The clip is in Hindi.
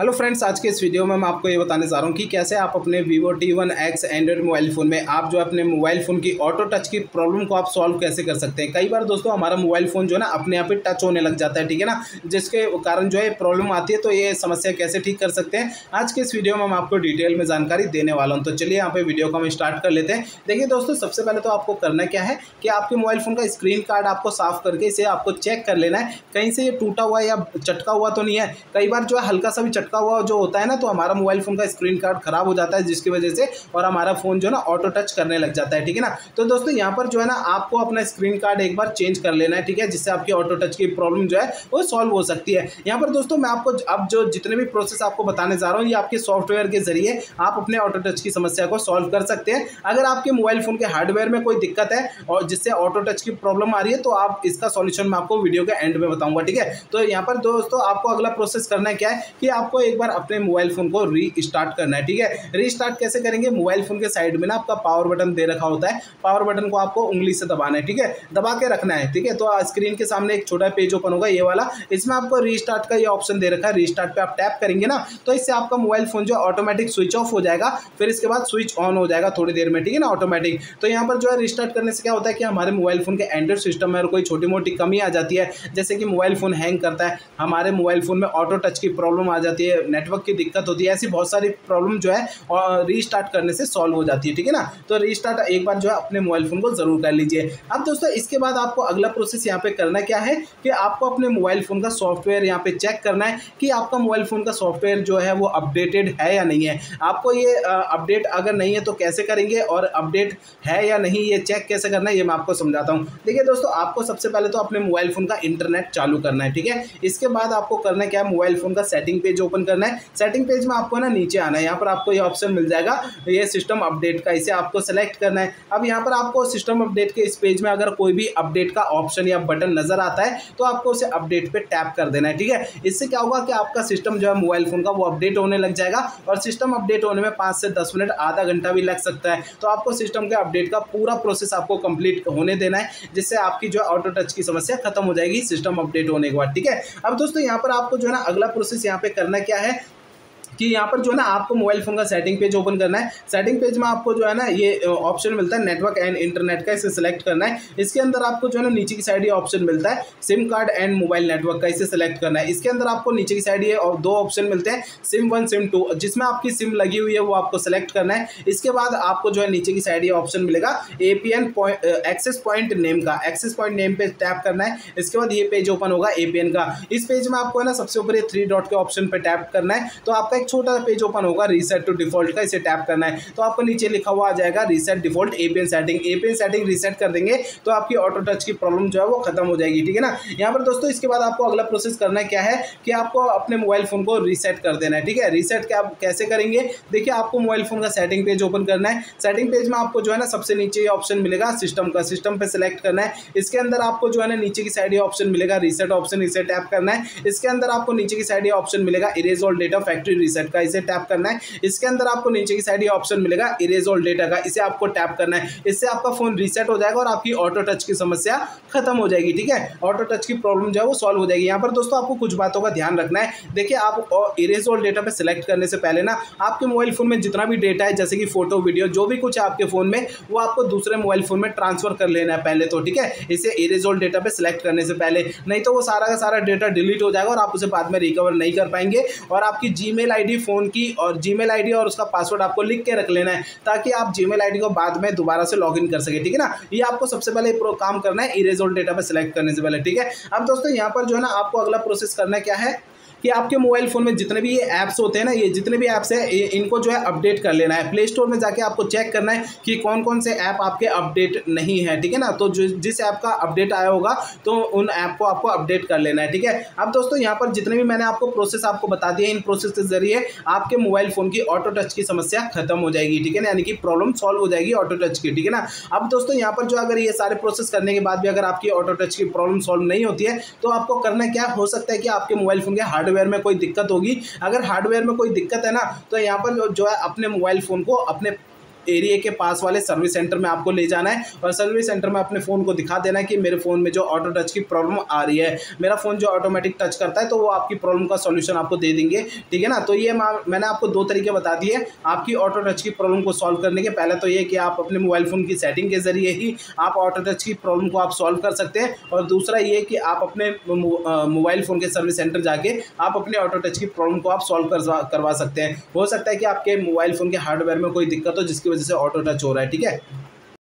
हेलो फ्रेंड्स आज के इस वीडियो में मैं आपको ये बताने जा रहा हूँ कि कैसे आप अपने Vivo T one X Android mobile phone में, आप जो अपने मोबाइल फ़ोन की ऑटो टच की प्रॉब्लम को आप सॉल्व कैसे कर सकते हैं? कई बार दोस्तों हमारा मोबाइल फ़ोन जो है ना, अपने आप ही टच होने लग जाता है, ठीक है ना? जिसके कारण जो है प्रॉब्लम आती है तो ये समस्या कैसे ठीक कर सकते हैं? आज के इस वीडियो में हम आपको डिटेल में जानकारी देने वाला हूँ। तो चलिए यहाँ पे वीडियो को हम स्टार्ट कर लेते हैं। देखिए दोस्तों, सबसे पहले तो आपको करना क्या है कि आपके मोबाइल फ़ोन का स्क्रीन कार्ड आपको साफ़ करके इसे आपको चेक कर लेना है। कहीं से ये टूटा हुआ या चटका हुआ तो नहीं है। कई बार जो है हल्का सा भी चटका हुआ जो होता है ना तो हमारा मोबाइल फ़ोन का स्क्रीन कार्ड खराब हो जाता है, जिसकी वजह से और हमारा फ़ोन जो है ना ऑटो टच करने लग जाता है, ठीक है ना? तो दोस्तों, यहाँ पर जो है ना, आपको अपना स्क्रीन कार्ड एक बार चेंज कर लेना है, ठीक है? जिससे आपकी ऑटो टच की प्रॉब्लम जो है, वो सॉल्व हो सकती है। यहाँ पर दोस्तों, मैं आपको अब जो जितने भी प्रोसेस आपको बताने जा रहा हूँ, ये आपके सॉफ्टवेयर के ज़रिए आप अपने ऑटो टच की समस्या को सॉल्व कर सकते हैं। अगर आपके मोबाइल फ़ोन के हार्डवेयर में कोई दिक्कत है और जिससे ऑटो टच की प्रॉब्लम आ रही है तो आप इसका सॉल्यूशन मैं आपको वीडियो के एंड में बताऊँगा, ठीक है? तो यहाँ पर दोस्तों, आपको अगला प्रोसेस करना है क्या है कि आपको एक बार अपने मोबाइल फ़ोन को री स्टार्ट करना है, ठीक है? रीस्टार्ट कैसे करेंगे? मोबाइल फ़ोन के साइड में ना आपका पावर बटन दे रखा होता है। पावर बटन को आपको उंगली से दबाना है, ठीक है? दबा के रखना है, ठीक है? तो स्क्रीन के सामने एक छोटा पेज ओपन होगा, ये वाला। इसमें आपको रीस्टार्ट का ये ऑप्शन दे रखा है। रीस्टार्ट पे आप टैप करेंगे ना तो इससे आपका मोबाइल फ़ोन जो ऑटोमेटिक स्विच ऑफ़ हो जाएगा। फिर इसके बाद स्विच ऑन हो जाएगा थोड़ी देर में, ठीक है ना ऑटोमेटिक तो यहाँ पर जो है रिस्टार्ट करने से क्या होता है कि हमारे मोबाइल फ़ोन के एंड्रॉइड सिस्टम में कोई छोटी मोटी कमी आ जाती है, जैसे कि मोबाइल फ़ोन हैंग करता है, हमारे मोबाइल फ़ोन में ऑटो टच की प्रॉब्लम आ जाती है नेटवर्क की दिक्कत होती है, ऐसी बहुत सारी प्रॉब्लम जो है, और रीस्टार्ट करने से सॉल्व हो जाती है, ठीक है ना? तो रीस्टार्ट एक बार जो है अपने मोबाइल फ़ोन को ज़रूर कर लीजिए। अब दोस्तों, इसके बाद आपको अगला प्रोसेस यहाँ पे करना क्या है कि आपको अपने मोबाइल फ़ोन का सॉफ्टवेयर यहाँ पे चेक करना है कि आपका मोबाइल फ़ोन का सॉफ्टवेयर जो है वो अपडेटेड है या नहीं है। आपको ये अपडेट अगर नहीं है तो कैसे करेंगे और अपडेट है या नहीं, ये चेक कैसे करना है, ये मैं आपको समझाता हूँ। देखिए दोस्तों, आपको सबसे पहले तो अपने मोबाइल फ़ोन का इंटरनेट चालू करना है, ठीक है? इसके बाद आपको करना क्या है? मोबाइल फ़ोन का सेटिंग पेज ओपन करना है। सेटिंग पेज में आपको ना नीचे आना है। यहाँ पर आपको ये ऑप्शन मिल जाएगा। ये सिस्टम अपडेट का, इसे आपको सेलेक्ट करना है। अब यहाँ पर आपको सिस्टम अपडेट के इस पेज में अगर कोई भी अपडेट का ऑप्शन या बटन नज़र आता है तो आपको उसे अपडेट पे टैप कर देना है, ठीक है? इससे क्या होगा कि आपका सिस्टम जो है मोबाइल फ़ोन का, वो अपडेट होने लग जाएगा और सिस्टम अपडेट होने में पाँच से दस मिनट, आधा घंटा भी लग सकता है। तो आपको सिस्टम के अपडेट का पूरा प्रोसेस आपको कंप्लीट होने देना है, जिससे आपकी जो ऑटो टच की समस्या खत्म हो जाएगी सिस्टम अपडेट होने के बाद, ठीक है? अब दोस्तों, यहाँ पर आपको जो है ना अगला प्रोसेस यहाँ पे करना क्या है? कि यहाँ पर जो है ना आपको मोबाइल फ़ोन का सेटिंग पेज ओपन करना है। सेटिंग पेज में आपको जो है ना ये ऑप्शन मिलता है नेटवर्क एंड इंटरनेट का, इसे सेलेक्ट करना है। इसके अंदर आपको जो है ना नीचे की साइड ये ऑप्शन मिलता है। SIM card and mobile network का इसे सेलेक्ट करना है। इसके अंदर आपको नीचे की साइड ये और दो ऑप्शन मिलते हैं सिम वन सिम टू जिसमें आपकी सिम लगी हुई है, वो आपको सेलेक्ट करना है। इसके बाद आपको जो है नीचे की साइड ये ऑप्शन मिलेगा A P N access point name का। एक्सेस पॉइंट नेम पे टैप करना है। इसके बाद ये पेज ओपन होगा ए पी एन का। इस पेज में आपको है ना सबसे ऊपर ये थ्री डॉट के ऑप्शन पे टैप करना है। तो आपका एक छोटा सा पेज ओपन होगा रीसेट टू डिफ़ॉल्ट का, इसे टैप करना है। तो आपको नीचे लिखा हुआ आ जाएगा reset default APN setting APN setting reset कर देंगे तो आपकी ऑटो टच की प्रॉब्लम जो है वो खत्म हो जाएगी, ठीक है ना? यहाँ पर दोस्तों, इसके बाद आपको अगला प्रोसेस करना क्या है? कि आपको अपने मोबाइल फ़ोन को रीसेट कर देना है, ठीक है? रीसेट क्या कैसे करेंगे? देखिए, आपको मोबाइल फ़ोन का सेटिंग पेज ओपन करना है। सेटिंग पेज में आपको जो है ना, सबसे नीचे ऑप्शन मिलेगा सिस्टम का। सिस्टम पे सिलेक्ट करना है। इसके अंदर आपको जो है ना, नीचे की साइड ऑप्शन मिलेगा रीसेट ऑप्शन इसे टैप करना है। इसके अंदर आपको नीचे की साइड ऑप्शन मिलेगा erase all data factory reset का, इसे टैप करना है। इसके अंदर आपको नीचे की साइड ये ऑप्शन मिलेगा इरेज ऑल डेटा का। इसे आपको टैप करना है। इससे आपका फ़ोन रीसेट हो जाएगा और आपकी ऑटो टच की समस्या खत्म हो जाएगी, ठीक है? ऑटो टच की प्रॉब्लम जो है वो सॉल्व हो जाएगी। यहाँ पर दोस्तों आपको कुछ बातों का ध्यान रखना है। देखिए, आप इरेज ऑल डेटा पे सिलेक्ट करने से पहले ना, आपके मोबाइल फ़ोन में जितना भी डेटा है, जैसे कि फ़ोटो वीडियो जो भी कुछ है आपके फ़ोन में, वो आपको दूसरे मोबाइल फ़ोन में ट्रांसफ़र कर लेना है पहले तो ठीक है? इसे इरेज ऑल डेटा पे सिलेक्ट करने से पहले। नहीं तो वो सारा का सारा डेटा डिलीट हो जाएगा और आप उसे बाद में रिकवर नहीं कर पाएँगे। और आपकी जी मेल फ़ोन की और जी मेल और उसका पासवर्ड आपको लिख के रख लेना है, ताकि आप जी मेल को बाद में दोबारा से लॉग कर सके, ठीक है ना? ये आपको सबसे पहले काम करना है इरेजोल डेटा पर सिलेक्ट करने से पहले, ठीक है? अब दोस्तों, यहाँ पर जो है ना, आपको अगला प्रोसेस करना क्या है? कि आपके मोबाइल फ़ोन में जितने भी ये ऐप्स होते हैं ना, ये जितने भी ऐप्स हैं इनको जो है अपडेट कर लेना है। प्ले स्टोर में जाके आपको चेक करना है कि कौन कौन से ऐप आपके अपडेट नहीं है, ठीक है ना? तो जो, जिस ऐप का अपडेट आया होगा तो उन ऐप को आपको अपडेट कर लेना है, ठीक है? अब दोस्तों, यहाँ पर जितने भी मैंने आपको प्रोसेस आपको बता दिया इन प्रोसेस के ज़रिए आपके मोबाइल फ़ोन की ऑटो टच की समस्या खत्म हो जाएगी, ठीक है ना? यानी कि प्रॉब्लम सॉल्व हो जाएगी ऑटो टच की, ठीक है ना? अब दोस्तों, यहाँ पर जो अगर ये सारे प्रोसेस करने के बाद भी अगर आपकी ऑटो टच की प्रॉब्लम सॉल्व नहीं होती है तो आपको करना क्या? हो सकता है कि आपके मोबाइल फ़ोन के हार्डवेयर में कोई दिक्कत होगी? अगर हार्डवेयर में कोई दिक्कत है ना तो यहाँ पर जो है अपने मोबाइल फ़ोन को अपने एरिया के पास वाले सर्विस सेंटर में आपको ले जाना है और सर्विस सेंटर में अपने फ़ोन को दिखा देना है कि मेरे फ़ोन में जो ऑटो टच की प्रॉब्लम आ रही है। मेरा फ़ोन जो ऑटोमेटिक टच करता है तो वो आपकी प्रॉब्लम का सोल्यूशन आपको दे देंगे। ठीक है ना? तो ये मैंने आपको दो तरीके बता दिए आपकी ऑटो टच की प्रॉब्लम को सॉल्व करने के। पहले तो ये कि आप अपने मोबाइल फ़ोन की सेटिंग के ज़रिए ही आप ऑटो टच की प्रॉब्लम को आप सॉल्व कर सकते हैं। और दूसरा ये कि आप अपने मोबाइल फ़ोन के सर्विस सेंटर जाके आप अपने ऑटो टच की प्रॉब्लम को आप सॉल्व करवा सकते हैं। हो सकता है कि आपके मोबाइल फ़ोन के हार्डवेयर में कोई दिक्कत हो, जिसकी वजह से ऑटो टच हो रहा है ठीक है?